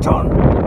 Proton!